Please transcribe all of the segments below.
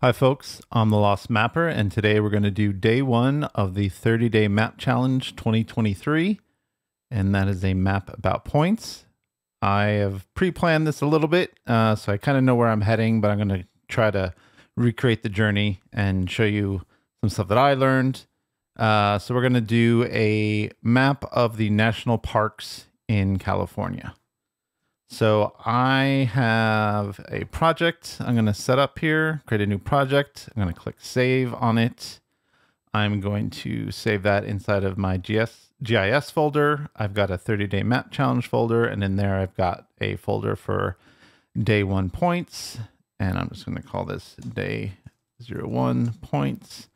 Hi folks, I'm the Lost Mapper and today we're going to do day one of the 30 day map challenge 2023 and that is a map about points. I have pre-planned this a little bit uh, so I kind of know where I'm heading but I'm going to try to recreate the journey and show you some stuff that I learned. Uh, so we're going to do a map of the national parks in California. So I have a project I'm going to set up here, create a new project. I'm going to click save on it. I'm going to save that inside of my GS, GIS folder. I've got a 30 day map challenge folder, and in there I've got a folder for day one points. And I'm just going to call this day zero one points.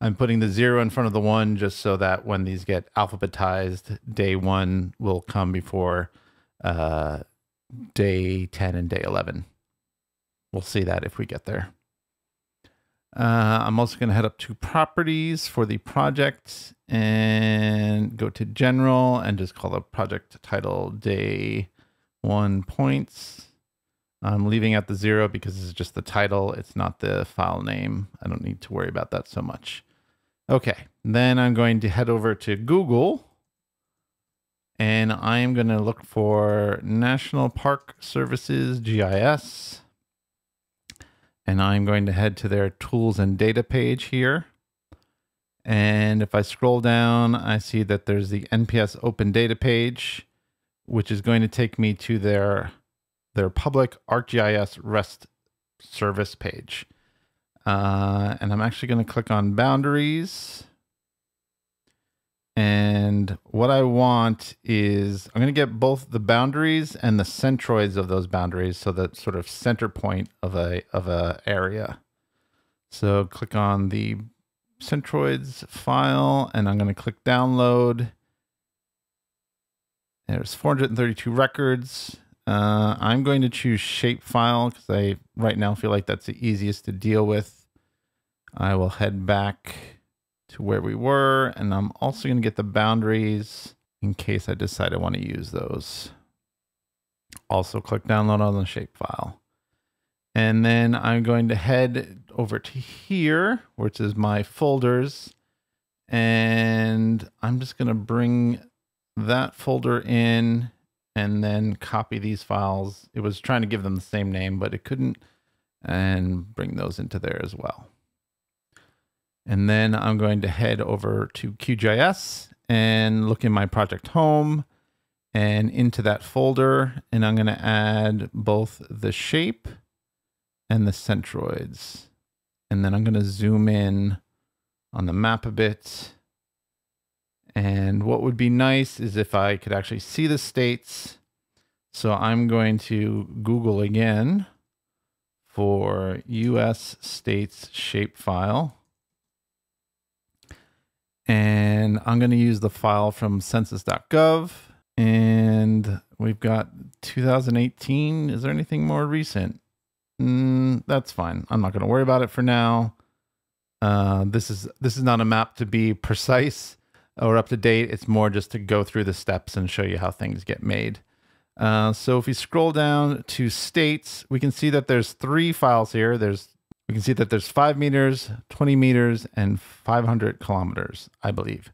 I'm putting the zero in front of the one just so that when these get alphabetized, day one will come before uh, day 10 and day 11. We'll see that if we get there. Uh, I'm also going to head up to properties for the project and go to general and just call the project title day one points. I'm leaving out the zero because this is just the title. It's not the file name. I don't need to worry about that so much. Okay, then I'm going to head over to Google and I'm going to look for National Park Services GIS. And I'm going to head to their tools and data page here. And if I scroll down, I see that there's the NPS open data page, which is going to take me to their, their public ArcGIS REST service page. Uh, and I'm actually going to click on boundaries. And what I want is I'm going to get both the boundaries and the centroids of those boundaries. So that sort of center point of a, of a area. So click on the centroids file and I'm going to click download. There's 432 records. Uh, I'm going to choose shapefile because I right now feel like that's the easiest to deal with. I will head back to where we were. And I'm also going to get the boundaries in case I decide I want to use those. Also click download on the shapefile. And then I'm going to head over to here, which is my folders. And I'm just going to bring that folder in and then copy these files. It was trying to give them the same name, but it couldn't. And bring those into there as well. And then I'm going to head over to QGIS and look in my project home and into that folder. And I'm going to add both the shape and the centroids. And then I'm going to zoom in on the map a bit. And what would be nice is if I could actually see the states. So I'm going to Google again for US states shapefile. And I'm going to use the file from census.gov. And we've got 2018. Is there anything more recent? Mm, that's fine. I'm not going to worry about it for now. Uh, this is this is not a map to be precise or up to date. It's more just to go through the steps and show you how things get made. Uh, so if we scroll down to states, we can see that there's three files here. There's we can see that there's five meters, 20 meters, and 500 kilometers, I believe.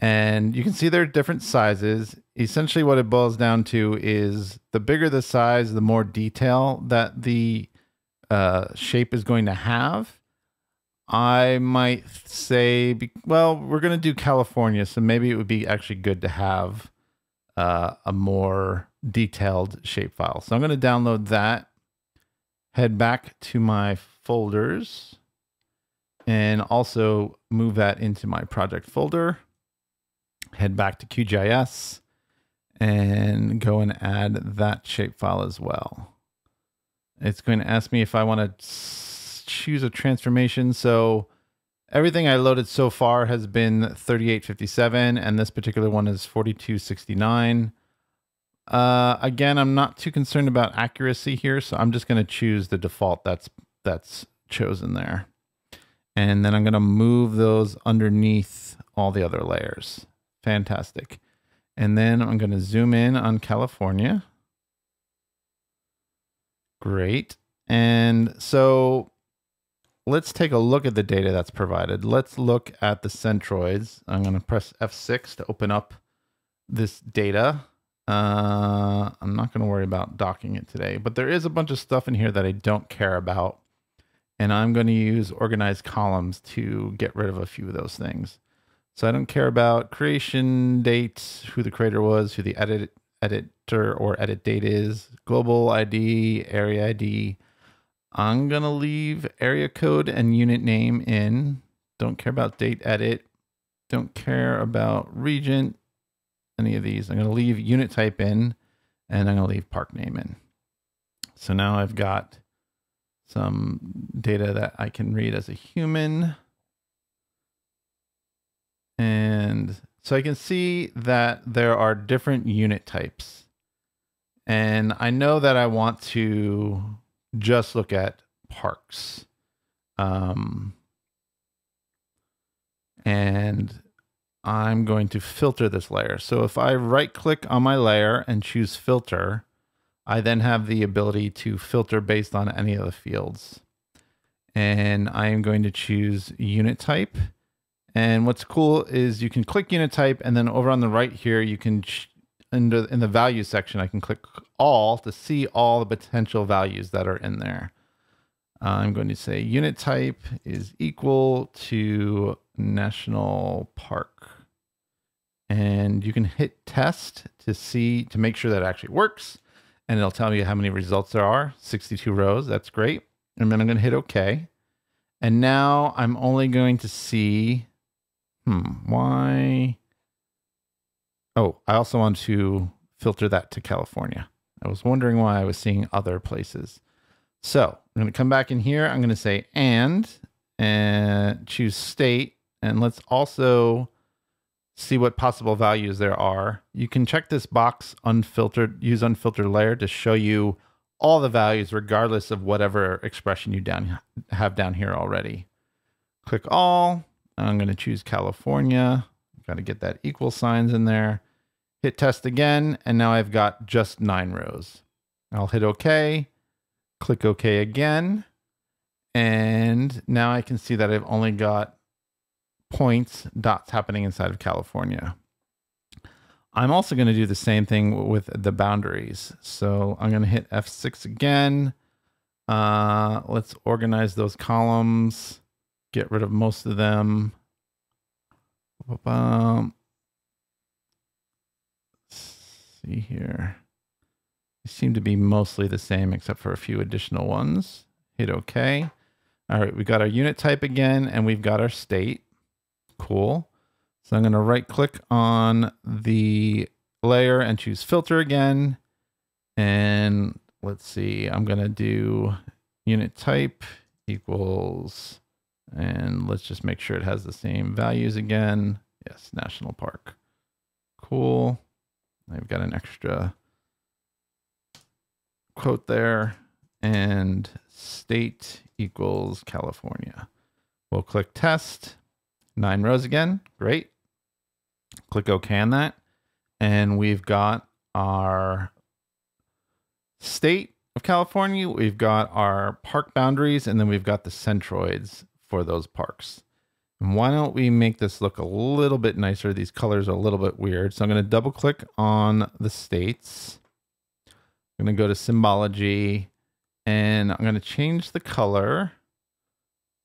And you can see they're different sizes. Essentially, what it boils down to is the bigger the size, the more detail that the uh, shape is going to have. I might say, well, we're going to do California, so maybe it would be actually good to have uh, a more detailed shapefile. So I'm going to download that, head back to my folders and also move that into my project folder. Head back to QGIS and go and add that shapefile as well. It's going to ask me if I want to choose a transformation. So everything I loaded so far has been 3857 and this particular one is 4269. Uh, again, I'm not too concerned about accuracy here, so I'm just going to choose the default that's that's chosen there. And then I'm going to move those underneath all the other layers. Fantastic. And then I'm going to zoom in on California. Great. And so let's take a look at the data that's provided. Let's look at the centroids. I'm going to press F6 to open up this data. Uh, I'm not going to worry about docking it today, but there is a bunch of stuff in here that I don't care about. And I'm going to use organized columns to get rid of a few of those things. So I don't care about creation date, who the creator was, who the edit editor or edit date is, global ID, area ID. I'm going to leave area code and unit name in. Don't care about date edit. Don't care about region, any of these. I'm going to leave unit type in and I'm going to leave park name in. So now I've got some data that I can read as a human. And so I can see that there are different unit types. And I know that I want to just look at parks. Um, and I'm going to filter this layer. So if I right click on my layer and choose filter, I then have the ability to filter based on any of the fields. And I am going to choose unit type. And what's cool is you can click unit type and then over on the right here, you can in the, in the value section, I can click all to see all the potential values that are in there. I'm going to say unit type is equal to national park and you can hit test to see to make sure that actually works. And it'll tell you how many results there are 62 rows that's great. And then i'm going to hit ok. And now i'm only going to see hmm why oh i also want to filter that to california. I was wondering why i was seeing other places. So i'm going to come back in here. I'm going to say and and choose state. And let's also see what possible values there are. You can check this box unfiltered, use unfiltered layer to show you all the values regardless of whatever expression you down have down here already. Click all. I'm going to choose California. Got to get that equal signs in there. Hit test again, and now I've got just nine rows. I'll hit OK, click OK again, and now I can see that I've only got points, dots happening inside of California. I'm also going to do the same thing with the boundaries. So I'm going to hit F6 again. Uh, let's organize those columns, get rid of most of them. Um, see here. They seem to be mostly the same except for a few additional ones. Hit OK. All right, we got our unit type again, and we've got our state. Cool. So I'm going to right click on the layer and choose filter again. And let's see, I'm going to do unit type equals, and let's just make sure it has the same values again. Yes, national park. Cool. I've got an extra quote there and state equals California. We'll click test Nine rows again. Great. Click OK on that. And we've got our state of California. We've got our park boundaries, and then we've got the centroids for those parks. And why don't we make this look a little bit nicer? These colors are a little bit weird. So I'm going to double click on the states. I'm going to go to symbology and I'm going to change the color.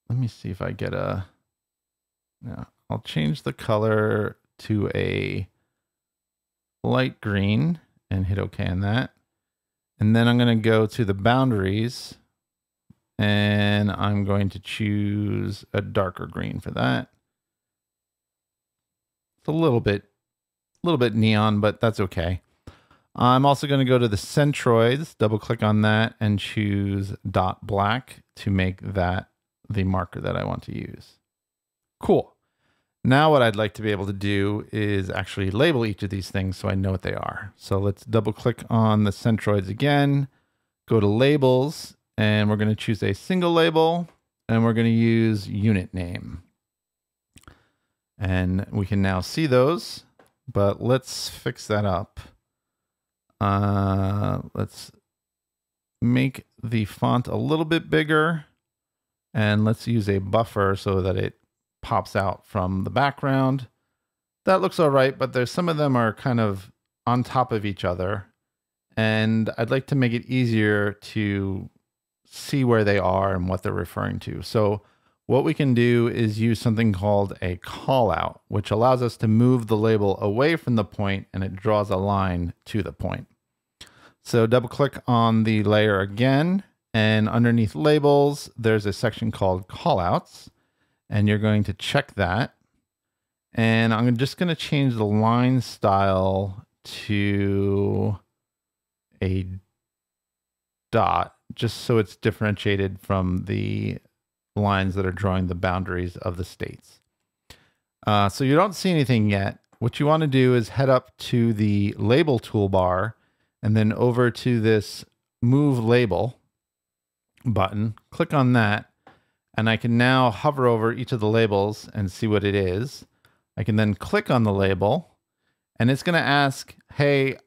Let me see if I get a now I'll change the color to a light green and hit OK on that. And then I'm going to go to the boundaries and I'm going to choose a darker green for that. It's a little bit, a little bit neon, but that's okay. I'm also going to go to the centroids, double click on that and choose dot black to make that the marker that I want to use. Cool. Now what I'd like to be able to do is actually label each of these things so I know what they are. So let's double click on the centroids again, go to labels, and we're going to choose a single label, and we're going to use unit name. And we can now see those, but let's fix that up. Uh, let's make the font a little bit bigger And let's use a buffer so that it pops out from the background. That looks all right, but there's some of them are kind of on top of each other. And I'd like to make it easier to see where they are and what they're referring to. So what we can do is use something called a callout, which allows us to move the label away from the point and it draws a line to the point. So double click on the layer again and underneath labels, there's a section called callouts and you're going to check that. And I'm just going to change the line style to a dot just so it's differentiated from the lines that are drawing the boundaries of the states. Uh, so you don't see anything yet. What you want to do is head up to the label toolbar and then over to this move label button, click on that, and I can now hover over each of the labels and see what it is. I can then click on the label and it's going to ask, hey,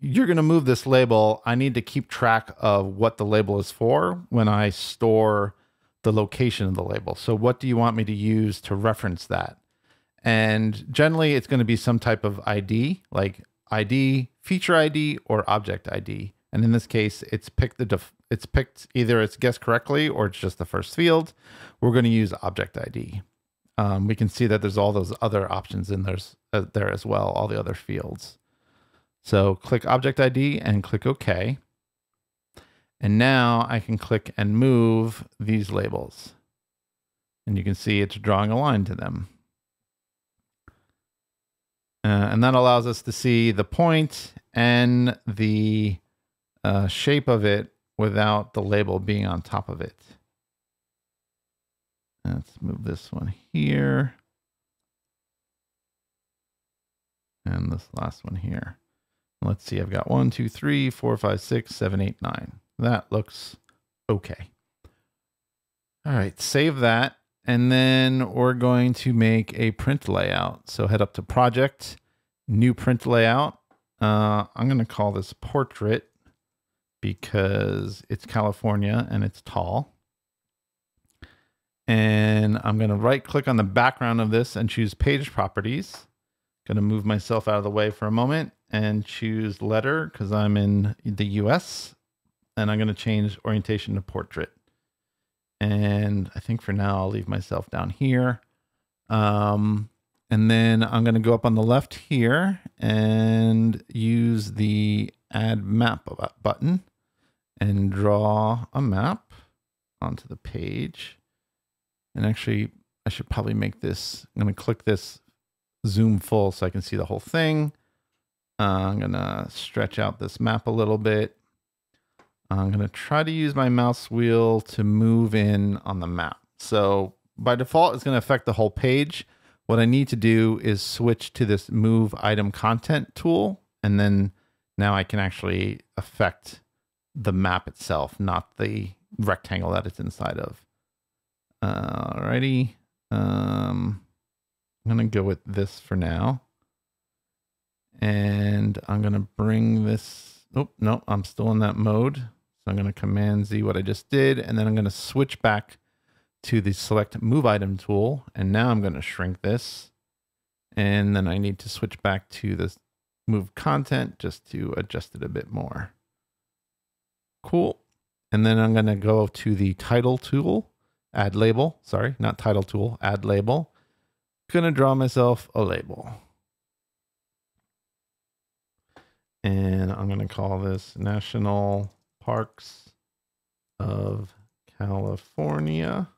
you're going to move this label. I need to keep track of what the label is for when I store the location of the label. So what do you want me to use to reference that? And generally it's going to be some type of ID like ID, feature ID or object ID. And in this case, it's picked the it's picked either it's guessed correctly or it's just the first field. We're going to use object ID. Um, we can see that there's all those other options in there's uh, there as well, all the other fields. So click object ID and click OK. And now I can click and move these labels. And you can see it's drawing a line to them. Uh, and that allows us to see the point and the uh, shape of it without the label being on top of it. Let's move this one here. And this last one here. Let's see, I've got one, two, three, four, five, six, seven, eight, nine. That looks okay. All right, save that. And then we're going to make a print layout. So head up to project, new print layout. Uh, I'm going to call this portrait because it's California and it's tall. And I'm going to right click on the background of this and choose page properties. Going to move myself out of the way for a moment and choose letter because I'm in the US and I'm going to change orientation to portrait. And I think for now I'll leave myself down here. Um, and then I'm going to go up on the left here and use the add map button and draw a map onto the page. And actually, I should probably make this, I'm going to click this zoom full so I can see the whole thing. Uh, I'm going to stretch out this map a little bit. I'm going to try to use my mouse wheel to move in on the map. So by default, it's going to affect the whole page. What I need to do is switch to this move item content tool. And then now I can actually affect the map itself, not the rectangle that it's inside of. Alrighty. Um, I'm going to go with this for now. And I'm going to bring this. Oh, no, I'm still in that mode. So I'm going to Command Z what I just did. And then I'm going to switch back to the select move item tool. And now I'm going to shrink this. And then I need to switch back to this move content just to adjust it a bit more. Cool. And then I'm going to go to the title tool, add label. Sorry, not title tool, add label. Going to draw myself a label. And I'm going to call this National Parks of California.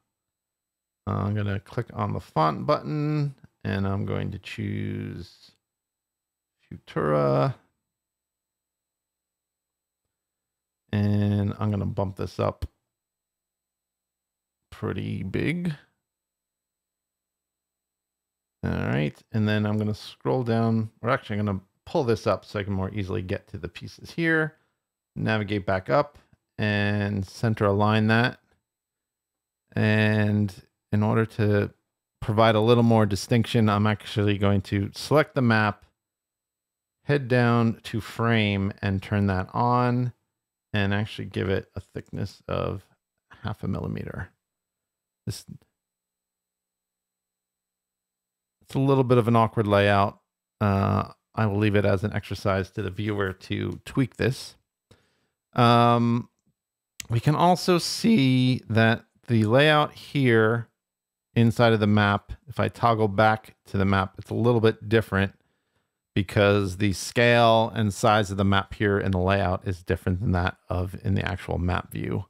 I'm going to click on the font button and I'm going to choose Futura. And I'm going to bump this up pretty big. All right. And then I'm going to scroll down. We're actually going to pull this up so I can more easily get to the pieces here. Navigate back up and center align that. And in order to provide a little more distinction, I'm actually going to select the map, head down to frame and turn that on and actually give it a thickness of half a millimeter. This it's a little bit of an awkward layout. Uh, I will leave it as an exercise to the viewer to tweak this. Um, we can also see that the layout here inside of the map, if I toggle back to the map, it's a little bit different because the scale and size of the map here in the layout is different than that of in the actual map view.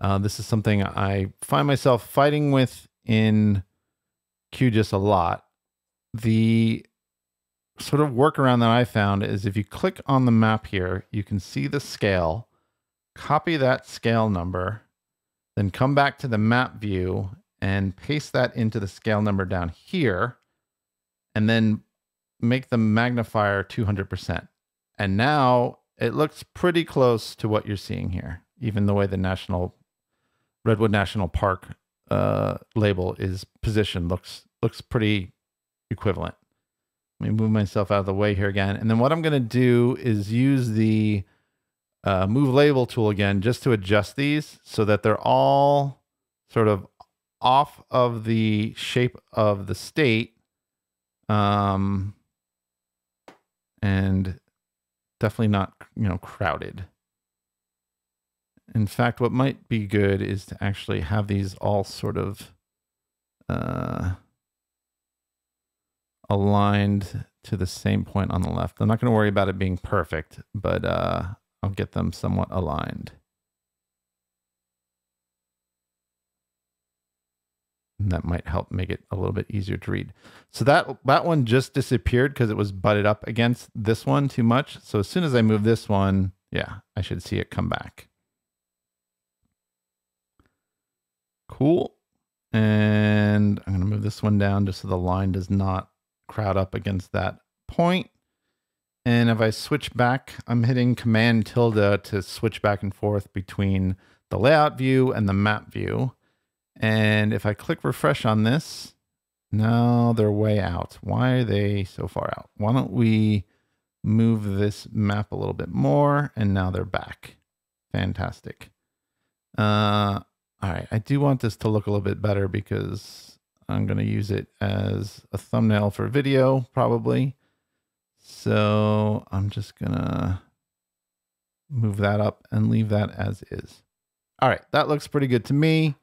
Uh, this is something I find myself fighting with in QGIS a lot. The sort of workaround that I found is if you click on the map here, you can see the scale, copy that scale number, then come back to the map view and paste that into the scale number down here, and then make the magnifier 200%. And now it looks pretty close to what you're seeing here, even the way the National Redwood National Park uh, label is positioned looks looks pretty equivalent. Let me move myself out of the way here again. And then what I'm going to do is use the uh, move label tool again, just to adjust these so that they're all sort of off of the shape of the state. Um, and definitely not, you know, crowded. In fact, what might be good is to actually have these all sort of uh, aligned to the same point on the left. I'm not going to worry about it being perfect, but uh, I'll get them somewhat aligned. That might help make it a little bit easier to read. So that that one just disappeared because it was butted up against this one too much. So as soon as I move this one, yeah, I should see it come back. Cool. And I'm going to move this one down just so the line does not crowd up against that point. And if I switch back, I'm hitting Command tilde to switch back and forth between the layout view and the map view. And if I click refresh on this, now they're way out. Why are they so far out? Why don't we move this map a little bit more? And now they're back. Fantastic. Uh, all right, I do want this to look a little bit better because I'm going to use it as a thumbnail for video, probably. So I'm just going to move that up and leave that as is. All right, that looks pretty good to me.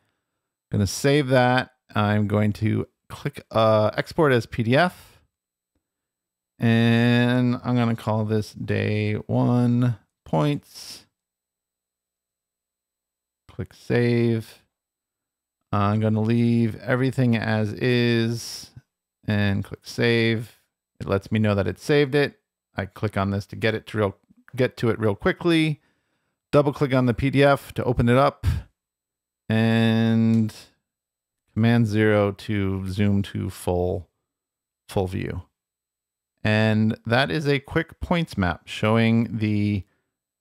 Going to save that. I'm going to click uh, export as PDF. And I'm going to call this day one points click save. I'm going to leave everything as is and click save. It lets me know that it saved it. I click on this to get it to real get to it real quickly. Double click on the PDF to open it up and command zero to zoom to full full view. And that is a quick points map showing the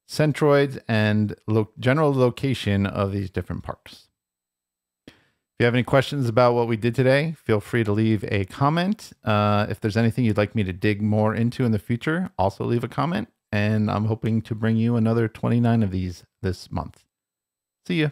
centroids and lo general location of these different parks. If you have any questions about what we did today, feel free to leave a comment. Uh, if there's anything you'd like me to dig more into in the future, also leave a comment. And I'm hoping to bring you another 29 of these this month. See ya.